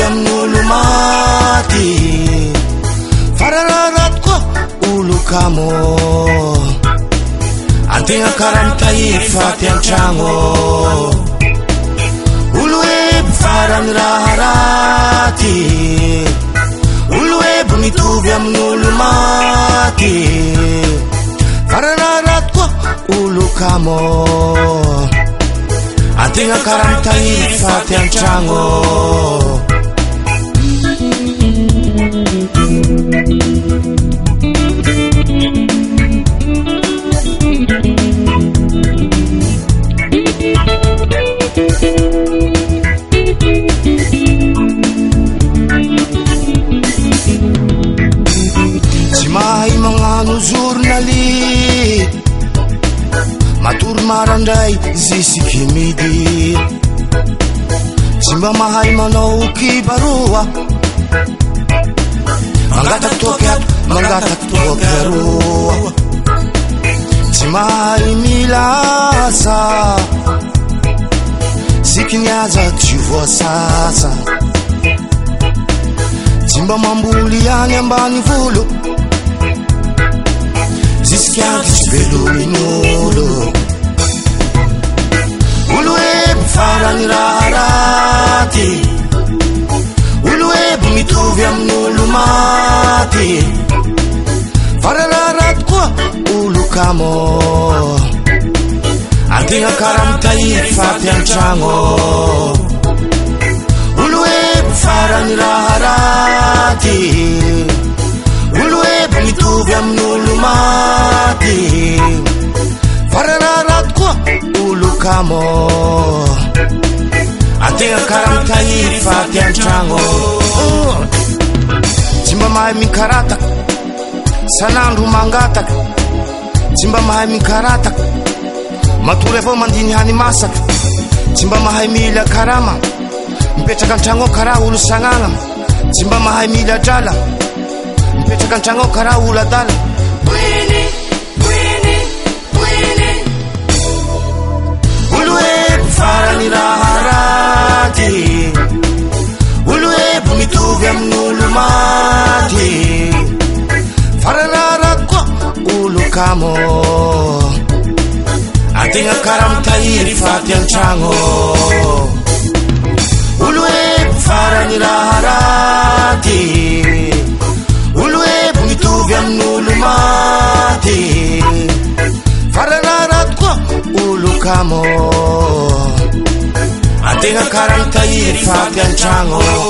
oarahatkoa olokam antegna karamtahiy fatantraoolo ebyfara rharat olo eby mitovy aminyolo maty faranraha rat koa olokam antena karamitahifaty antrano magnano zornali matory marandray zy siky midi tsy mba mahay manaoky baroa mangatak toakyato mangataky toaky aroa tsy mahay milasa siky niajaky syvoasasa tsy mba mamboly any ambany volo kadsy belomin'olo olo eby faragny raha raty olo ebo mitovy aminn'olo maty fara raharaty koa olo kamô antegna karahamitahiry fatyantragnoô olo ebo farany raharaty mategakaratahfaty atrano sy mba mahay mikarataka sanandro o mangataka sy mba mahay mikarataka matoly avao mandiny hanymasaka sy mba mahay mila karama mipetraka a-tragnoo karaha olo sanagna sy mba mahay miila drala mipetraka an-tragnoao karaa olo dala ategna karahmitahiry fatyantranoô olo eo farany raha raty olo ebo mitovy amin'olo maty fara raha rato ko olo kamô antegna kara mitahiry faty antrano